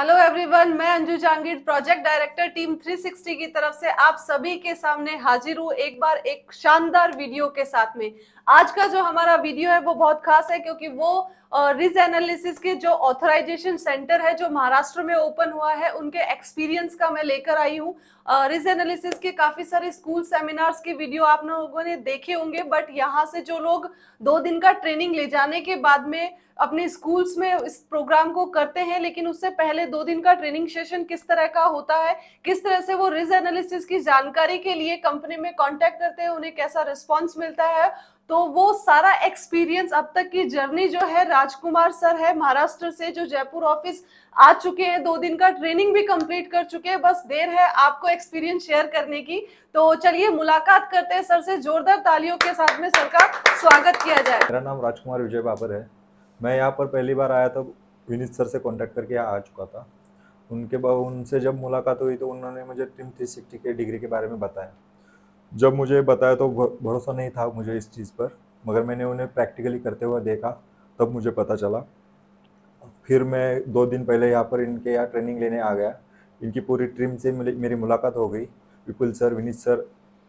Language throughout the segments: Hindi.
हेलो एवरीवन मैं Anju Jangir project director team 360 की तरफ़ से आप सभी के सामने हाजिर हूँ एक बार एक शानदार वीडियो के साथ में। आज का जो हमारा वीडियो है वो बहुत खास है क्योंकि वो रिज एनालिसिस के जो ऑथराइजेशन सेंटर है जो महाराष्ट्र में ओपन हुआ है, उनके एक्सपीरियंस का मैं लेकर आई हूँ। रिज एनालिसिस के काफ़ी सारे स्कूल सेमिनार्स के वीडियो आप लोगों ने देखे होंगे बट यहाँ से जो लोग दो दिन का ट्रेनिंग ले जाने के बाद में अपने स्कूल्स में इस प्रोग्राम को करते हैं, लेकिन उससे पहले दो दिन का ट्रेनिंग सेशन किस तरह का होता है, किस तरह से वो रिज एनालिसिस की जानकारी के लिए कंपनी में कांटेक्ट करते हैं, उन्हें कैसा रिस्पॉन्स मिलता है तो वो सारा एक्सपीरियंस अब तक की जर्नी जो है राजकुमार सर है महाराष्ट्र से, जो जयपुर ऑफ़िस आ चुके हैं, दो दिन का ट्रेनिंग भी कंप्लीट कर चुके हैं, बस देर है आपको एक्सपीरियंस शेयर करने की। तो चलिए मुलाकात करते हैं सर से, जोरदार तालियों के साथ में सर का स्वागत किया जाए। मेरा नाम राजकुमार विजय बाबर है। मैं यहाँ पर पहली बार आया तो विनीत सर से कांटेक्ट करके आ चुका था। उनके बाद उनसे जब मुलाकात हुई तो उन्होंने मुझे टीम थ्री सिक्सटी के डिग्री के बारे में बताया। जब मुझे बताया तो भरोसा नहीं था मुझे इस चीज़ पर, मगर मैंने उन्हें प्रैक्टिकली करते हुए देखा, तब मुझे पता चला। फिर मैं दो दिन पहले यहाँ पर इनके यहाँ ट्रेनिंग लेने आ गया। इनकी पूरी टीम से मेरी मुलाकात हो गई, विपुल सर, विनीत सर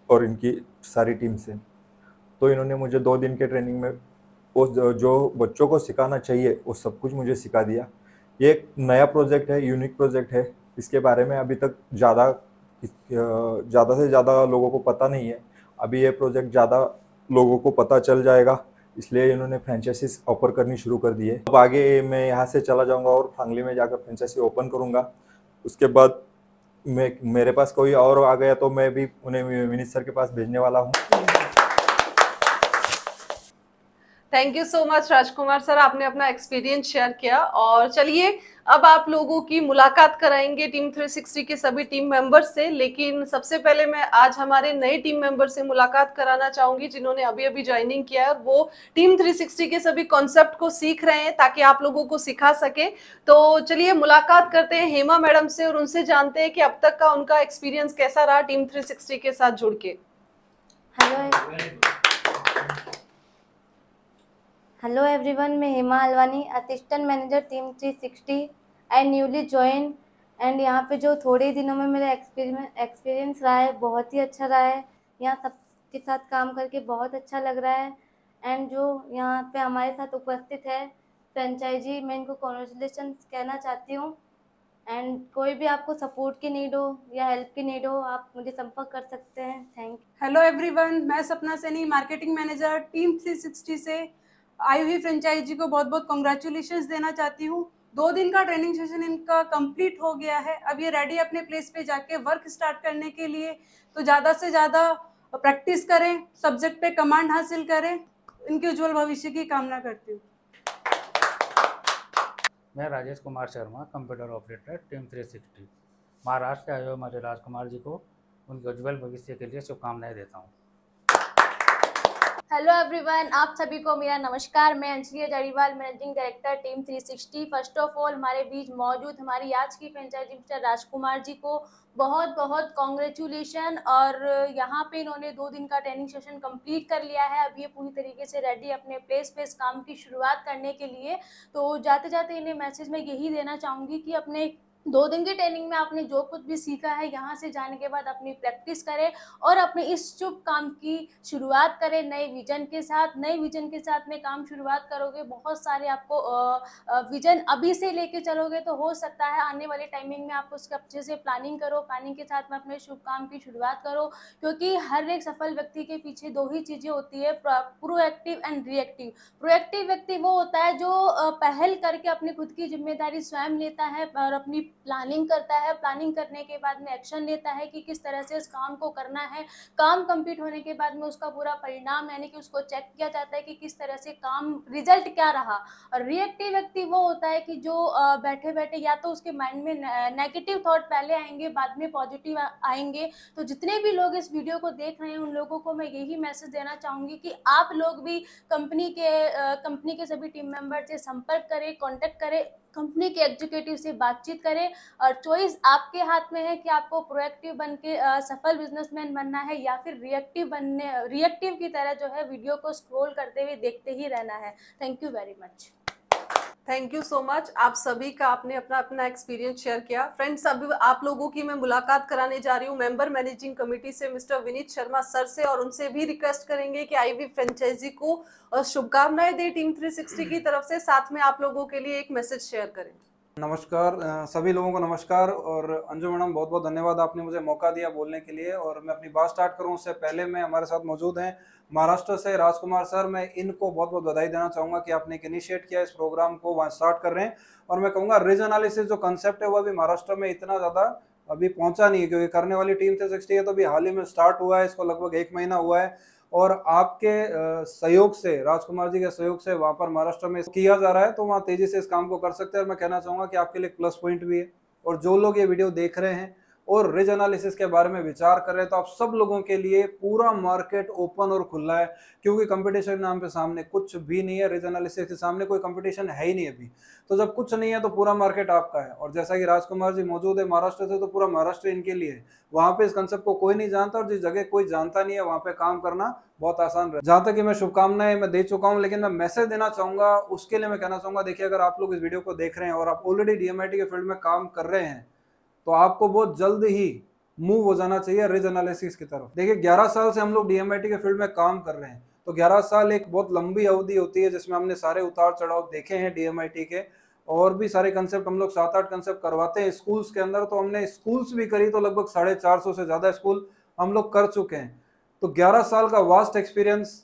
और इनकी सारी टीम से। तो इन्होंने मुझे दो दिन के ट्रेनिंग में वो जो बच्चों को सिखाना चाहिए, वो सब कुछ मुझे सिखा दिया। ये एक नया प्रोजेक्ट है, यूनिक प्रोजेक्ट है। इसके बारे में अभी तक ज़्यादा ज़्यादा से ज़्यादा लोगों को पता नहीं है। अभी ये प्रोजेक्ट ज़्यादा लोगों को पता चल जाएगा, इसलिए इन्होंने फ्रेंचाइजीज ऑफ़र करनी शुरू कर दी है। अब आगे मैं यहाँ से चला जाऊँगा और फांगली में जाकर फ्रेंचाइजी ओपन करूँगा। उसके बाद मैं, मेरे पास कोई और आ गया तो मैं भी उन्हें सर के पास भेजने वाला हूँ। Thank you so much Rajkumar sir आपने अपना एक्सपीरियंस शेयर किया। और चलिए, अब आप लोगों की मुलाकात कराएँगे टीम 360 के सभी टीम मेंबर्स से। लेकिन सबसे पहले मैं आज हमारे नए टीम मेंबर से मुलाकात कराना चाहूँगी, जिन्होंने अभी अभी ज्वाइनिंग किया है। वो टीम 360 के सभी कॉन्सेप्ट को सीख रहे हैं, ताकि आप लोगों को सिखा सके। तो चलिए, मुलाकात करते हैं हेमा मैडम से और उनसे जानते हैं कि अब तक का उनका एक्सपीरियंस कैसा रहा टीम थ्री के साथ जुड़ के। हेलो हेलो एवरीवन मैं Hema Alwani assistant manager team 360 I newly join and यहाँ पे जो थोड़े दिनों में मेरा एक्सपीरियंस रहा है, बहुत ही अच्छा रहा है। यहाँ सबके साथ काम करके बहुत अच्छा लग रहा है। एंड जो यहाँ पे हमारे साथ उपस्थित है फ्रेंचाइजी मैं इनको कॉन्ग्रेचुलेसन कहना चाहती हूँ। एंड कोई भी आपको सपोर्ट की नीड हो या हेल्प की नीड हो, आप मुझे संपर्क कर सकते हैं। थैंक हेलो एवरीवन मैं सपना सैनी मार्केटिंग मैनेजर टीम 360 से। आई हुई फ्रेंचाइजी को बहुत बहुत कॉन्ग्रेचुलेशन देना चाहती हूँ। दो दिन का ट्रेनिंग सेशन इनका कंप्लीट हो गया है। अब ये रेडी अपने प्लेस पे जाके वर्क स्टार्ट करने के लिए तो ज़्यादा से ज़्यादा प्रैक्टिस करें सब्जेक्ट पे कमांड हासिल करें। इनके उज्जवल भविष्य की कामना करती हूँ। मैं Rajesh Kumar Sharma computer operator team 360 Maharashtra हुए हमारे राजकुमार जी को उनके उज्जवल भविष्य के लिए शुभकामनाएँ देता हूँ। हेलो एवरीवन आप सभी को मेरा नमस्कार। मैं Anjali Jadiwal managing director team 360 first of all हमारे बीच मौजूद हमारी आज की फ्रेंचाइजी मिस्टर राजकुमार जी को बहुत बहुत कॉन्ग्रेचुलेशन और यहाँ पे इन्होंने दो दिन का ट्रेनिंग सेशन कंप्लीट कर लिया है। अब ये पूरी तरीके से रेडी अपने प्लेस पे इस काम की शुरुआत करने के लिए। तो जाते जाते इन्हें मैसेज में यही देना चाहूँगी कि अपने दो दिन की ट्रेनिंग में आपने जो कुछ भी सीखा है, यहाँ से जाने के बाद अपनी प्रैक्टिस करें और अपने इस शुभ काम की शुरुआत करें, नए विजन के साथ। नए विजन के साथ में काम शुरुआत करोगे, बहुत सारे आपको विजन अभी से लेके चलोगे तो हो सकता है आने वाले टाइमिंग में आप उसके अच्छे से प्लानिंग करो प्लानिंग के साथ में अपने शुभ काम की शुरुआत करो, क्योंकि हर एक सफल व्यक्ति के पीछे दो ही चीज़ें होती है प्रोएक्टिव एंड रिएक्टिव प्रोएक्टिव व्यक्ति वो होता है जो पहल करके अपनी खुद की ज़िम्मेदारी स्वयं लेता है और अपनी प्लानिंग करता है प्लानिंग करने के बाद में एक्शन लेता है कि किस तरह से इस काम को करना है। काम कंप्लीट होने के बाद में उसका पूरा परिणाम, यानी कि उसको चेक किया जाता है कि किस तरह से काम रिज़ल्ट क्या रहा। और रिएक्टिव व्यक्ति वो होता है कि जो बैठे बैठे या तो उसके माइंड में नेगेटिव थॉट पहले आएँगे, बाद में पॉजिटिव आएँगे। तो जितने भी लोग इस वीडियो को देख रहे हैं, उन लोगों को मैं यही मैसेज देना चाहूँगी कि आप लोग भी कंपनी के कंपनी के सभी टीम मेंबर से संपर्क करें कॉन्टेक्ट करें। कंपनी के एग्जीक्यूटिव से बातचीत करें और चॉइस आपके हाथ में है कि आपको प्रोएक्टिव बन के सफल बिजनेसमैन बनना है या फिर रिएक्टिव बनने रिएक्टिव की तरह जो है वीडियो को स्क्रॉल करते हुए देखते ही रहना है। Thank you very much thank you so much आप सभी का आपने अपना अपना एक्सपीरियंस शेयर किया। फ्रेंड्स अभी आप लोगों की मैं मुलाकात कराने जा रही हूँ। मेंबर मैनेजिंग कमेटी से मिस्टर विनीत शर्मा सर से और उनसे भी रिक्वेस्ट करेंगे कि आईवी फ्रेंचाइजी को शुभकामनाएँ दे टीम 360 की तरफ़ से। साथ में आप लोगों के लिए एक मैसेज शेयर करें। नमस्कार सभी लोगों को नमस्कार और अंजू मैडम बहुत बहुत धन्यवाद आपने मुझे मौका दिया बोलने के लिए और मैं अपनी बात स्टार्ट करूँ। उससे पहले मैं हमारे साथ मौजूद हैं महाराष्ट्र से राजकुमार सर। मैं इनको बहुत बहुत बधाई देना चाहूँगा कि आपने एक इनिशिएट किया इस प्रोग्राम को, वहाँ स्टार्ट कर रहे हैं और मैं कहूँगा रिज एनालिसिस जो कंसेप्ट है, वो अभी महाराष्ट्र में इतना ज़्यादा अभी पहुँचा नहीं है, क्योंकि करने वाली टीम थ्री सिक्सटी है तो अभी हाल ही में स्टार्ट हुआ है, इसको लगभग एक महीना हुआ है। और आपके सहयोग से, राजकुमार जी के सहयोग से वहाँ पर महाराष्ट्र में किया जा रहा है तो वहाँ तेज़ी से इस काम को कर सकते हैं। और मैं कहना चाहूँगा कि आपके लिए प्लस पॉइंट भी है। और जो लोग ये वीडियो देख रहे हैं और रिज एनालिसिस के बारे में विचार कर तो आप सब लोगों के लिए पूरा मार्केट ओपन और खुला है, क्योंकि कंपटीशन नाम पे सामने कुछ भी नहीं है, रिज एनालिसिस के सामने कोई कंपटीशन है ही नहीं अभी। तो जब कुछ नहीं है तो पूरा मार्केट आपका है। और जैसा कि राजकुमार जी मौजूद है महाराष्ट्र से तो पूरा महाराष्ट्र इनके लिए है। वहाँ पे इस कंसेप्ट को कोई नहीं जानता और जिस जगह कोई जानता नहीं है, वहाँ पे काम करना बहुत आसान रहे जहाँ तक कि मैं शुभकामनाएँ मैं दे चुका हूँ, लेकिन मैं मैसेज देना चाहूँगा, उसके लिए मैं कहना चाहूँगा, देखिए अगर आप लोग इस वीडियो को देख रहे हैं और आप ऑलरेडी डीएमआईटी के फ़ील्ड में काम कर रहे हैं तो आपको बहुत जल्द ही मूव हो जाना चाहिए रिज एनालिसिस की तरफ़। देखिए 11 साल से हम लोग डीएमआईटी के फ़ील्ड में काम कर रहे हैं। तो 11 साल एक बहुत लंबी अवधि होती है जिसमें हमने सारे उतार चढ़ाव देखे हैं डीएमआईटी के और भी सारे कंसेप्ट हम लोग सात आठ कंसेप्ट करवाते हैं स्कूल्स के अंदर। तो हमने स्कूल्स भी करी तो लगभग साढ़े चार सौ से ज़्यादा स्कूल हम लोग कर चुके हैं। तो 11 साल का वास्ट एक्सपीरियंस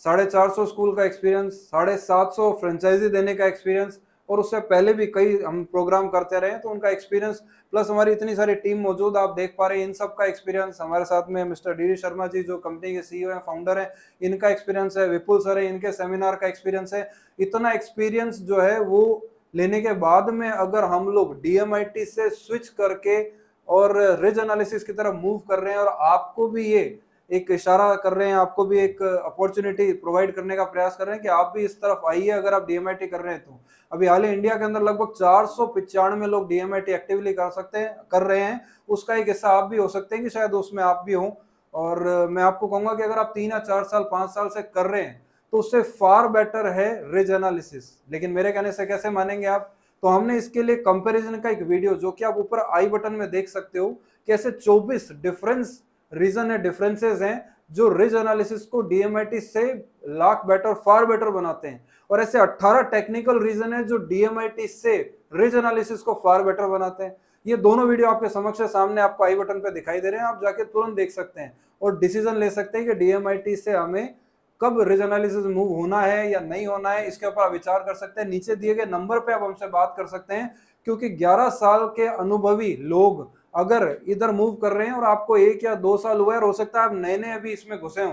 साढ़े चार सौ स्कूल का एक्सपीरियंस साढ़े सात सौ फ्रेंचाइजी देने का एक्सपीरियंस और उससे पहले भी कई हम प्रोग्राम करते रहे तो उनका एक्सपीरियंस प्लस हमारी इतनी सारी टीम मौजूद, आप देख पा रहे हैं, इन सब का एक्सपीरियंस हमारे साथ में मिस्टर डी शर्मा जी, जो कंपनी के सीईओ हैं फाउंडर हैं, इनका एक्सपीरियंस है। विपुल सर है, इनके सेमिनार का एक्सपीरियंस है। इतना एक्सपीरियंस जो है, वो लेने के बाद में अगर हम लोग डीएमआईटी से स्विच करके और रिज एनालिसिस की तरफ़ मूव कर रहे हैं, और आपको भी ये एक इशारा कर रहे हैं, आपको भी एक अपॉर्चुनिटी प्रोवाइड करने का प्रयास कर रहे हैं कि आप भी इस तरफ़ आइए अगर आप डीएमआईटी कर रहे हैं तो। अभी हाल ही इंडिया के अंदर लगभग चार सौ पिचानवे लोग डीएमआईटी एक्टिवली कर सकते हैं, कर रहे हैं। उसका एक हिस्सा आप भी हो सकते हैं कि शायद उसमें आप भी हों। और मैं आपको कहूँगा कि अगर आप तीन या चार साल, पाँच साल से कर रहे हैं तो उससे फार बेटर है रिज एनालिसिस लेकिन मेरे कहने से कैसे मानेंगे आप? तो हमने इसके लिए कंपैरिजन का एक वीडियो जो कि आप ऊपर आई बटन में देख सकते हो कैसे ऐसे 24 डिफरेंस रीजन है डिफरेंसेस हैं, जो रिज एनालिसिस को डीएमआईटी से लाख बेटर फार बेटर बनाते हैं। और ऐसे 18 टेक्निकल रीजन है जो डीएमआईटी से रिज एनालिसिस को फार बेटर बनाते हैं। ये दोनों वीडियो आपके समक्ष सामने आपको आई बटन पे दिखाई दे रहे हैं, आप जाके तुरंत देख सकते हैं। और डिसीज़न ले सकते हैं कि डीएमआईटी से हमें कब रिज एनालिसिस मूव होना है या नहीं होना है, इसके ऊपर आप विचार कर सकते हैं। नीचे दिए गए नंबर पे आप हमसे बात कर सकते हैं, क्योंकि 11 साल के अनुभवी लोग अगर इधर मूव कर रहे हैं और आपको एक या दो साल हुआ है और हो सकता है आप नए नए अभी इसमें घुसे हो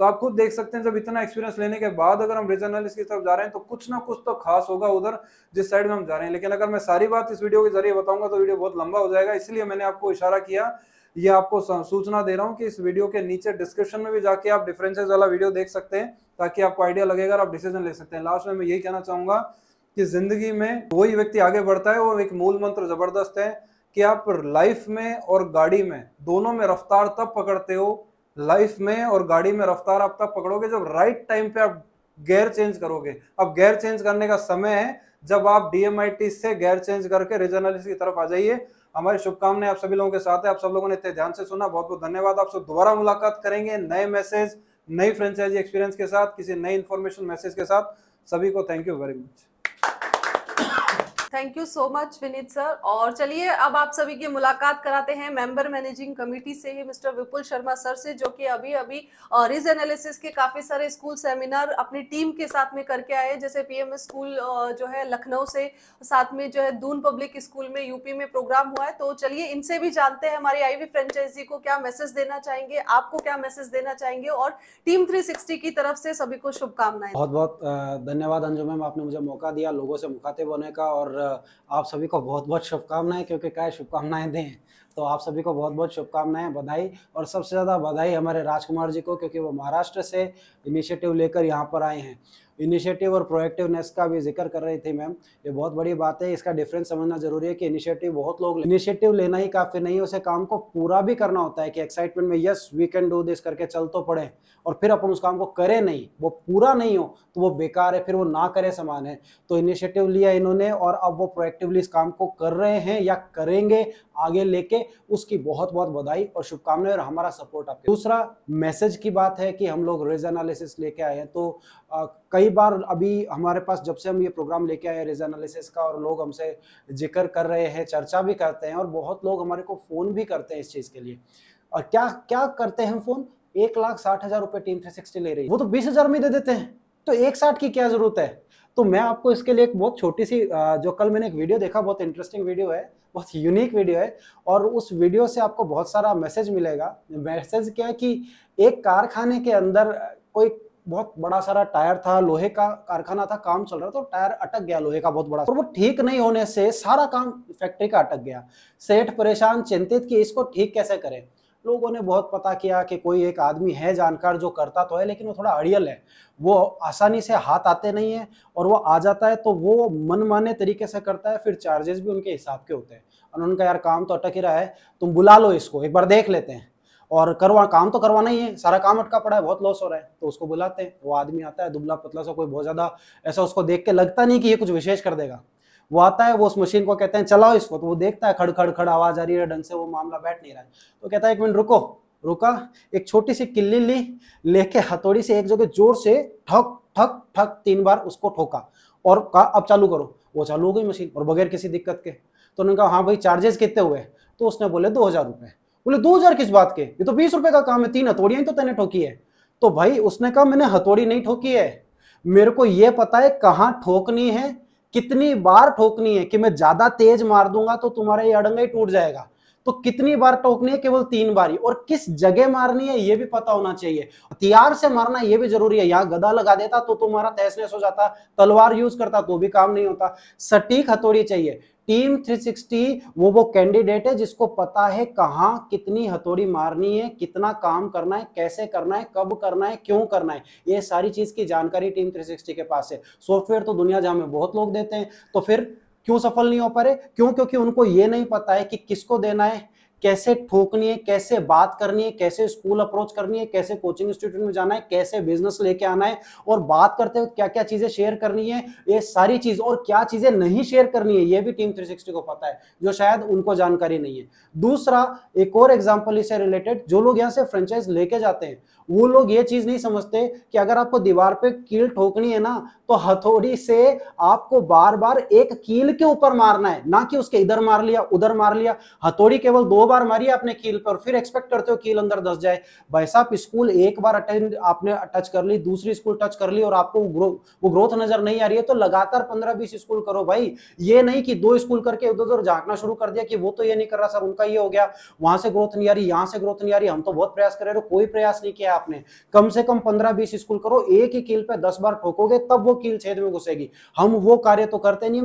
तो आप खुद देख सकते हैं जब इतना एक्सपीरियंस लेने के बाद अगर हम रिज की तरफ़ जा रहे हैं तो कुछ ना कुछ तो खास होगा उधर जिस साइड में हम जा रहे हैं। लेकिन अगर मैं सारी बात इस वीडियो के ज़रिए बताऊँगा तो वीडियो बहुत लंबा हो जाएगा। इसलिए मैंने आपको इशारा किया, ये आपको सूचना दे रहा हूँ कि इस वीडियो के नीचे डिस्क्रिप्शन में भी जाके आप डिफरेंसेस वाला वीडियो देख सकते हैं, ताकि आपको आइडिया लगेगा आप डिसीज़न ले सकते हैं। लास्ट में मैं यही कहना चाहूँगा कि ज़िंदगी में वही व्यक्ति आगे बढ़ता है और एक मूल मंत्र ज़बरदस्त है। कि आप लाइफ में और गाड़ी में दोनों में रफ्तार तब पकड़ते हो लाइफ में और गाड़ी में रफ्तार आप तब पकड़ोगे जब राइट टाइम पे आप गेयर चेंज करोगे। अब गेयर चेंज करने का समय है, जब आप डीएमआईटी से गेयर चेंज करके रिजनलिस की तरफ़ आ जाइए। हमारी शुभकामनाएँ आप सभी लोगों के साथ है। आप सब लोगों ने इतने ध्यान से सुना। बहुत बहुत धन्यवाद आपसे दोबारा मुलाकात करेंगे नए मैसेज नई फ्रेंचाइजी एक्सपीरियंस के साथ, किसी नई इन्फॉर्मेशन मैसेज के साथ। सभी को thank you very much thank you so much Vineet sir और चलिए, अब आप सभी की मुलाकात कराते हैं मेंबर मैनेजिंग कमेटी से ही मिस्टर विपुल शर्मा सर से, जो कि अभी अभी रिज एनालिसिस के काफ़ी सारे स्कूल सेमिनार अपनी टीम के साथ में करके आए जैसे पीएमएस स्कूल जो है लखनऊ से, साथ में जो है दून पब्लिक स्कूल में यूपी में प्रोग्राम हुआ है। तो चलिए, इनसे भी जानते हैं हमारी आईवी फ्रेंचाइजी को, क्या मैसेज देना चाहेंगे, आपको क्या मैसेज देना चाहेंगे, और टीम थ्री की तरफ़ से सभी को शुभकामनाएँ। बहुत बहुत धन्यवाद अंजु मैम, आपने मुझे मौका दिया, लोगों से मुखातिब होने का, और आप सभी को बहुत बहुत शुभकामनाएँ, क्योंकि क्या शुभकामनाएँ दें। तो आप सभी को बहुत बहुत शुभकामनाएँ, बधाई और सबसे ज़्यादा बधाई हमारे राजकुमार जी को, क्योंकि वो महाराष्ट्र से इनिशिएटिव लेकर यहाँ पर आए हैं। इनिशिएटिव और प्रोएक्टिवनेस का भी ज़िक्र कर रही थी मैम। ये बहुत बड़ी बात है इसका डिफरेंस समझना ज़रूरी है कि इनिशिएटिव बहुत लोग इनिशिएटिव लेना ही काफ़ी नहीं है उसे काम को पूरा भी करना होता है कि एक्साइटमेंट में yes we can do this करके चल तो पड़े। और फिर अपन उस काम को करें नहीं वो पूरा नहीं हो तो वो बेकार है फिर वो ना करे समान है। तो इनिशिएटिव लिया इन्होंने और अब वो प्रोएक्टिवली इस काम को कर रहे हैं या करेंगे आगे लेके उसकी बहुत बहुत बधाई और शुभकामनाएँ और हमारा सपोर्ट आपके दूसरा मैसेज की बात है कि हम लोग रेज एनालिसिस लेके आए हैं तो आ, कई बार अभी हमारे पास जब से हम ये प्रोग्राम लेके आए रेज एनालिसिस का और लोग हमसे ज़िक्र कर रहे हैं, चर्चा भी करते हैं और बहुत लोग हमारे को फ़ोन भी करते हैं इस चीज़ के लिए। और क्या क्या करते हैं फ़ोन एक लाख साठ हज़ार रुपये टीम थ्री सिक्सटी ले रही है। वो तो बीस हज़ार में दे देते हैं। तो एक साठ की क्या ज़रूरत है? तो मैं आपको इसके लिए एक बहुत छोटी सी जो कल मैंने एक वीडियो देखा, बहुत इंटरेस्टिंग वीडियो है, बहुत यूनिक वीडियो है और उस वीडियो से आपको बहुत सारा मैसेज मिलेगा। मैसेज क्या है कि एक कारखाने के अंदर कोई बहुत बड़ा सारा टायर था, लोहे का कारखाना था, काम चल रहा था तो टायर अटक गया लोहे का बहुत बड़ा। और वो ठीक नहीं होने से सारा काम फैक्ट्री का अटक गया। सेठ परेशान, चिंतित कि इसको ठीक कैसे करें? लोगों ने बहुत पता किया कि कोई एक आदमी है, जानकार जो करता तो है, लेकिन वो थोड़ा अड़ियल है। वो आसानी से हाथ आते नहीं है और वो आ जाता है तो वो मनमाने तरीके से करता है, फिर चार्जेस भी उनके हिसाब के होते हैं। और उनका यार काम तो अटक ही रहा है, तुम बुला लो इसको, एक बार देख लेते हैं। और करवा, काम तो करवाना ही है। सारा काम अटका पड़ा है, बहुत लॉस हो रहा है। तो उसको बुलाते हैं, वो आदमी आता है, दुबला पतला सा कोई बहुत ज़्यादा ऐसा उसको देख के लगता नहीं कि ये कुछ विशेष कर देगा। वो आता है, वो उस मशीन को कहते हैं, चलाओ इसको। तो वो देखता है खड़ खड़ खड़ आवाज़ आ रही है, ढंग से वो मामला बैठ नहीं रहा है। तो कहता है, एक मिनट, रुको, रुका, एक छोटी सी किल्ली ली, लेके हथौड़ी से एक जगह ज़ोर से ठक ठक ठक तीन बार उसको ठोका और कहा, अब चालू करो। वो चालू हो गई मशीन और बगैर किसी दिक्कत के। तो उन्होंने कहा हाँ भाई चार्जेस कितने हुए? तो उसने बोले, दो हज़ार रुपए। बोले, दो हज़ार किस बात के? ये तो बीस रुपए का काम है, तीन हथौड़ियाँ तो तेने ठोकी है। तो भाई, उसने कहा, मैंने हथौड़ी नहीं ठोकी है। मेरे को यह पता है कहाँ ठोकनी है, कितनी बार ठोकनी है कि मैं ज़्यादा तेज मार दूँगा तो तुम्हारा ये अड़ंगा ही टूट जाएगा। तो कितनी बार ठोकनी है, केवल तीन बार और किस जगह मारनी है, ये भी पता होना चाहिए। हथियार से मारना ये भी ज़रूरी है। यहाँ गदा लगा देता तो तुम्हारा तहस नहस हो जाता, तलवार यूज़ करता तो भी काम नहीं होता। सटीक हथौड़ी चाहिए। टीम 360 वो वो कैंडिडेट है जिसको पता है कहाँ कितनी हथौड़ी मारनी है, कितना काम करना है, कैसे करना है, कब करना है, क्यों करना है। ये सारी चीज़ की जानकारी टीम 360 के पास है। सॉफ्टवेयर तो दुनिया जहाँ में बहुत लोग देते हैं। तो फिर क्यों सफल नहीं हो पा रहे? क्यों? क्योंकि उनको ये नहीं पता है कि किसको देना है कैसे ठोकनी है, कैसे बात करनी है, कैसे स्कूल अप्रोच करनी है, कैसे कोचिंग इंस्टीट्यूट में जाना है, कैसे बिज़नेस लेके आना है और बात करते हुए क्या क्या चीज़ें शेयर करनी है, ये सारी चीज़ और क्या चीज़ें नहीं शेयर करनी है, ये भी टीम 360 को पता है, जो शायद उनको जानकारी नहीं है। दूसरा, एक और एग्ज़ाम्पल इससे रिलेटेड जो लोग यहाँ से फ्रेंचाइज लेके जाते हैं, वो लोग ये चीज़ नहीं समझते कि अगर आपको दीवार पे कील ठोकनी है ना तो हथौड़ी से आपको बार बार एक कील के ऊपर मारना है, ना कि उसके इधर मार लिया, उधर मार लिया, हथौड़ी केवल दो बार मारी आपने कील पर फिर एक्सपेक्ट करते हो कील अंदर दस जाए। भाई साहब स्कूल एक बार अटेंड आपने टच कर ली, दूसरी स्कूल टच कर ली और आपको वो ग्रोथ नज़र नहीं आ रही है तो लगातार पंद्रह बीस स्कूल करो भाई। ये नहीं कि दो स्कूल करके उधर उधर झांकना शुरू कर दिया कि वो तो ये नहीं कर रहा, सर उनका ये हो गया। वहाँ से ग्रोथ नहीं आ रही, यहाँ से ग्रोथ नहीं आ रही, हम तो बहुत प्रयास कर रहे हो, कोई प्रयास नहीं किया आपने। कम से कम पंद्रह बीस स्कूल करो, एक ही कील पे दस बार ठोकोगे, तब वो कील छेद में घुसेगी। हम वो कार्य तो करते नहीं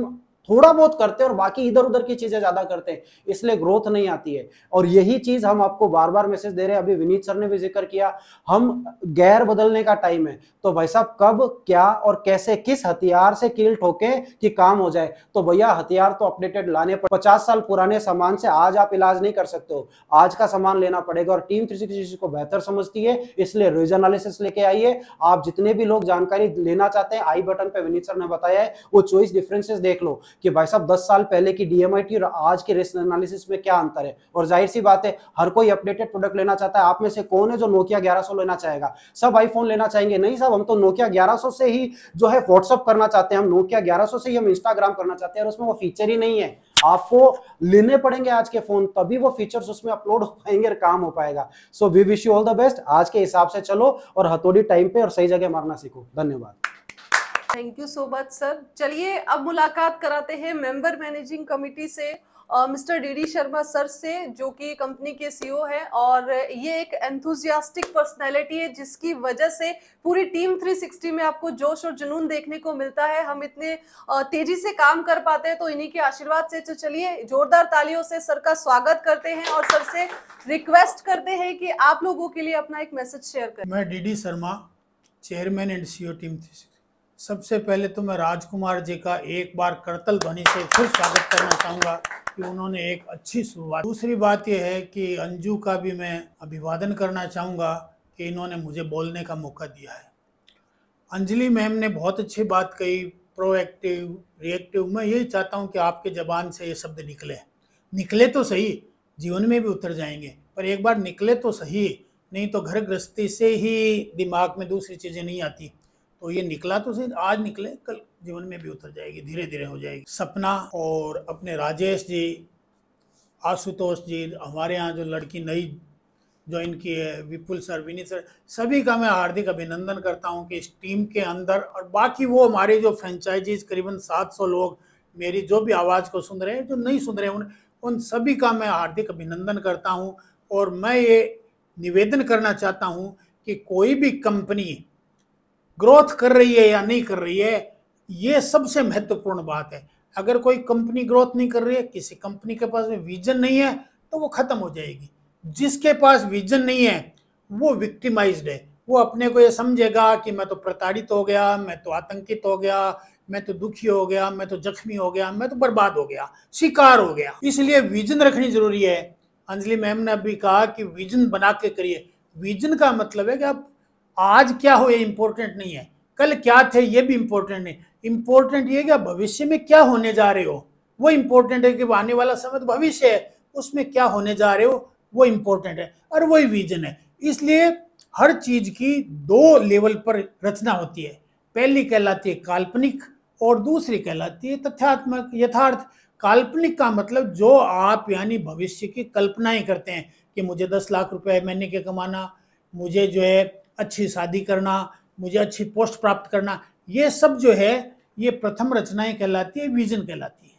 थोड़ा बहुत करते हैं और बाकी इधर उधर की चीज़ें ज़्यादा करते हैं, इसलिए ग्रोथ नहीं आती है। और यही चीज़ हम आपको बार बार मैसेज दे रहे हैं, अभी विनीत सर ने भी ज़िक्र किया, हम गैर बदलने का टाइम है तो भाई साहब कब, क्या और कैसे, किस हथियार से कील ठोके कि काम हो जाए? तो भैया हथियार तो अपडेटेड लाने पर पचास साल पुराने सामान से आज आप इलाज नहीं कर सकते हो, आज का सामान लेना पड़ेगा और टीम थ्री को बेहतर समझती है, इसलिए रिज एनालिसिस लेके आइए। आप जितने भी लोग जानकारी लेना चाहते हैं आई बटन पे विनीत सर ने बताया है, वो चॉइस डिफरेंसेस देख लो। कि भाई साहब, दस साल पहले की डीएमआईटी और आज के रिस्क एनालिसिस में क्या अंतर है? और ज़ाहिर सी बात है, हर कोई अपडेटेड प्रोडक्ट लेना चाहता है। आप में से कौन है जो नोकिया 1100 लेना चाहेगा? सब आईफोन लेना चाहेंगे। नहीं साहब, हम तो नोकिया 1100 से ही जो है व्हाट्सअप करना चाहते हैं। हम नोकिया 1100 से ही हम इंस्टाग्राम करना चाहते हैं और उसमें वो फीचर ही नहीं है। आपको लेने पड़ेंगे आज के फ़ोन तभी वो फीचर्स उसमें अपलोड हो पाएँगे और काम हो पाएगा। So we wish you all the best आज के हिसाब से चलो और हथौड़ी टाइम पे और सही जगह मारना सीखो। धन्यवाद। Thank you so much sir चलिए, अब मुलाकात कराते हैं मेंबर मैनेजिंग कमेटी से mister D D Sharma sir से, जो कि कंपनी के सीईओ है, और ये एक एंथुजियास्टिक पर्सनैलिटी है, जिसकी वजह से पूरी टीम 360 में आपको जोश और जुनून देखने को मिलता है। हम इतने तेज़ी से काम कर पाते हैं तो इन्हीं के आशीर्वाद से तो चलिए, जोरदार तालियों से सर का स्वागत करते हैं और सर से रिक्वेस्ट करते हैं कि आप लोगों के लिए अपना एक मैसेज शेयर करें। मैं D Sharma chairman and CEO team three सबसे पहले तो मैं राजकुमार जी का एक बार करतल ध्वनि से फिर स्वागत करना चाहूँगा कि उन्होंने एक अच्छी शुरुआत। दूसरी बात यह है कि अंजू का भी मैं अभिवादन करना चाहूँगा कि इन्होंने मुझे बोलने का मौका दिया है। अंजलि मैम ने बहुत अच्छी बात कही प्रोएक्टिव रिएक्टिव मैं यही चाहता हूँ कि आपके जबान से ये शब्द निकले। निकले तो सही, जीवन में भी उतर जाएँगे, पर एक बार निकले तो सही, नहीं तो घर गृहस्थी से ही दिमाग में दूसरी चीज़ें नहीं आती। तो ये निकला तो सही आज निकले, कल जीवन में भी उतर जाएगी धीरे धीरे हो जाएगी। सपना और अपने राजेश जी, आशुतोष जी, हमारे यहाँ जो लड़की नई ज्वाइन की है, विपुल सर, विनीत सर, सभी का मैं हार्दिक अभिनंदन करता हूँ कि इस टीम के अंदर और बाकी वो हमारे जो फ्रेंचाइजीज करीबन 700 लोग, मेरी जो भी आवाज़ को सुन रहे हैं, जो नहीं सुन रहे उन उन सभी का मैं हार्दिक अभिनंदन करता हूँ। और मैं ये निवेदन करना चाहता हूँ कि कोई भी कंपनी ग्रोथ कर रही है या नहीं कर रही है, ये सबसे महत्वपूर्ण बात है। अगर कोई कंपनी ग्रोथ नहीं कर रही है, किसी कंपनी के पास में विजन नहीं है तो वो खत्म हो जाएगी। जिसके पास विजन नहीं है, वो विक्टिमाइज्ड है। वो अपने को ये समझेगा कि मैं तो प्रताड़ित हो गया, मैं तो आतंकित हो गया, मैं तो दुखी हो गया, मैं तो जख्मी हो गया, मैं तो बर्बाद हो गया, शिकार हो गया। इसलिए विजन रखनी ज़रूरी है। अंजलि मैम ने अभी कहा कि विजन बना के करिए। विजन का मतलब है कि आप आज क्या हो ये इम्पोर्टेंट नहीं है? कल क्या थे ये भी इम्पोर्टेंट नहीं। इम्पोर्टेंट ये क्या भविष्य में क्या होने जा रहे हो? वो इम्पोर्टेंट है कि आने वाला समय तो भविष्य है। उसमें क्या होने जा रहे हो? वो इम्पोर्टेंट है और वही विजन है। इसलिए हर चीज़ की दो लेवल पर रचना होती है। पहली कहलाती है काल्पनिक और दूसरी कहलाती है तथ्यात्मक, यथार्थ। काल्पनिक का मतलब जो आप यानी भविष्य की कल्पनाएँ करते हैं कि मुझे दस लाख रुपए महीने के कमाना, मुझे जो है अच्छी शादी करना, मुझे अच्छी पोस्ट प्राप्त करना, ये सब जो है, ये प्रथम रचनाएँ कहलाती है, विजन कहलाती है।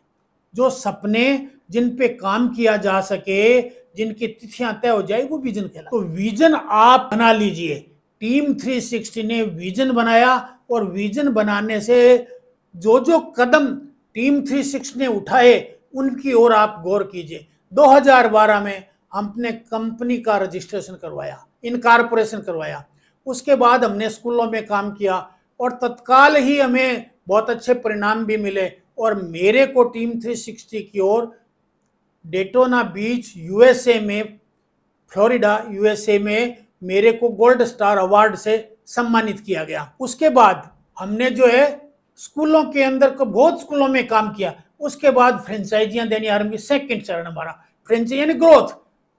जो सपने जिन पे काम किया जा सके, जिनकी तिथियाँ तय हो जाए, वो विजन कहलाता तो विजन आप बना लीजिए। टीम 360 ने विजन बनाया और विजन बनाने से जो जो कदम टीम 360 ने उठाए, उनकी ओर आप गौर कीजिए। 2012 में हमने कंपनी का रजिस्ट्रेशन करवाया, इनकारपोरेशन करवाया। उसके बाद हमने स्कूलों में काम किया और तत्काल ही हमें बहुत अच्छे परिणाम भी मिले। और मेरे को टीम 360 की ओर डेटोना बीच यूएसए में फ्लोरिडा यूएसए में मेरे को गोल्ड स्टार अवार्ड से सम्मानित किया गया। उसके बाद हमने जो है स्कूलों के अंदर को बहुत स्कूलों में काम किया। उसके बाद फ्रेंचाइजियाँ देनी आरंभ की। सेकेंड चरण हमारा। फ्रेंचाइज यानी ग्रोथ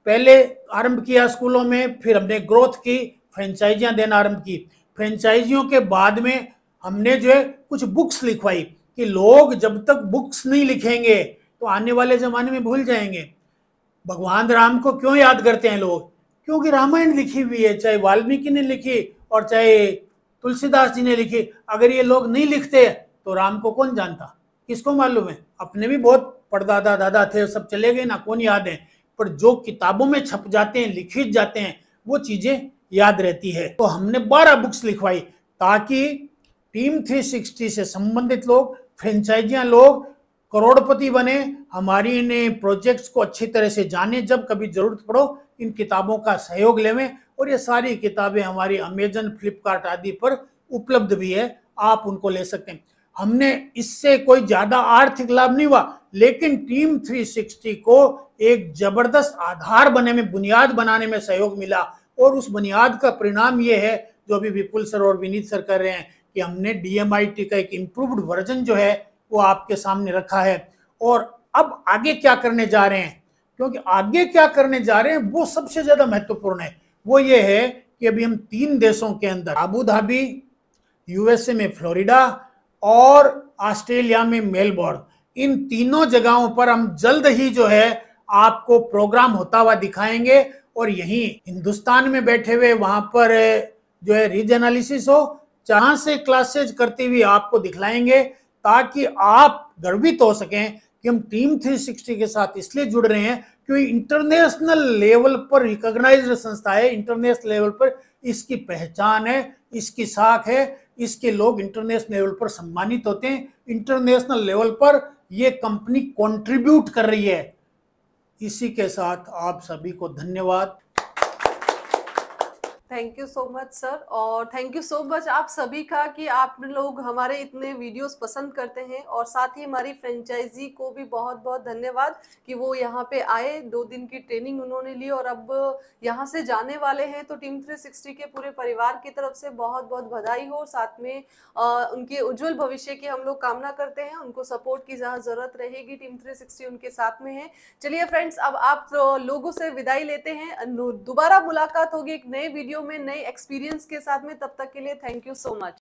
पहले आरंभ किया स्कूलों में, फिर हमने ग्रोथ की। फ्रेंचाइजियाँ देना आरंभ की। फ्रेंचाइजियों के बाद में हमने जो है कुछ बुक्स लिखवाई कि लोग जब तक बुक्स नहीं लिखेंगे तो आने वाले जमाने में भूल जाएँगे। भगवान राम को क्यों याद करते हैं लोग? क्योंकि रामायण लिखी हुई है, चाहे वाल्मीकि ने लिखी और चाहे तुलसीदास जी ने लिखी। अगर ये लोग नहीं लिखते तो राम को कौन जानता? किसको मालूम है? अपने भी बहुत पड़दादा दादा थे, सब चले गए, ना कौन याद है? पर जो किताबों में छप जाते हैं, लिखित जाते हैं, वो चीज़ें याद रहती है। तो हमने बारह बुक्स लिखवाई ताकि टीम 360 से संबंधित लोग फ्रेंचाइजियाँ लोग, करोड़पति बने, हमारी इन प्रोजेक्ट्स को अच्छी तरह से जाने, जब कभी ज़रूरत पड़ो, इन किताबों का सहयोग लेवें और ये सारी किताबें हमारी अमेजन फ्लिपकार्ट आदि पर उपलब्ध भी है, आप उनको ले सकते हैं। हमने इससे कोई ज़्यादा आर्थिक लाभ नहीं हुआ, लेकिन टीम 360 को एक ज़बरदस्त आधार बने में, बुनियाद बनाने में सहयोग मिला। और उस बुनियाद का परिणाम ये है, जो अभी विपुल सर और विनीत सर कर रहे हैं, कि हमने डीएमआईटी का एक इम्प्रूव्ड वर्जन जो है, वो आपके सामने रखा है। और अब आगे क्या करने जा रहे हैं? क्योंकि आगे क्या करने जा रहे हैं, वो सबसे ज़्यादा महत्वपूर्ण है। वो ये है कि अभी हम तीन देशों के अंदर, अबू धाबी यूएसए में फ्लोरिडा और ऑस्ट्रेलिया में मेलबोर्न इन तीनों जगहों पर हम जल्द ही जो है, आपको प्रोग्राम होता हुआ दिखाएँगे। और यहीं हिंदुस्तान में बैठे हुए वहाँ पर जो है रीज एनालिसिस हो, जहाँ से क्लासेज करते हुए आपको दिखलाएँगे, ताकि आप गर्वित हो सकें कि हम टीम 360 के साथ इसलिए जुड़ रहे हैं क्योंकि इंटरनेशनल लेवल पर रिकॉग्नाइज्ड संस्था है इंटरनेशनल लेवल पर इसकी पहचान है, इसकी साख है, इसके लोग इंटरनेशनल लेवल पर सम्मानित होते हैं। इंटरनेशनल लेवल पर ये कंपनी कंट्रीब्यूट कर रही है। इसी के साथ आप सभी को धन्यवाद। Thank you so much sir और थैंक यू सो मच आप सभी का कि आप लोग हमारे इतने वीडियोस पसंद करते हैं और साथ ही हमारी फ्रेंचाइजी को भी बहुत बहुत धन्यवाद कि वो यहाँ पे आए। दो दिन की ट्रेनिंग उन्होंने ली और अब यहाँ से जाने वाले हैं। तो टीम 360 के पूरे परिवार की तरफ़ से बहुत बहुत बधाई हो। साथ में आ, उनके उज्जवल भविष्य की हम लोग कामना करते हैं। उनको सपोर्ट की जहाँ ज़रूरत रहेगी टीम 360 उनके साथ में है। चलिए फ्रेंड्स अब आप लोगों से विदाई लेते हैं। दोबारा मुलाकात होगी एक नए वीडियो में नए एक्सपीरियंस के साथ में तब तक के लिए थैंक यू सो मच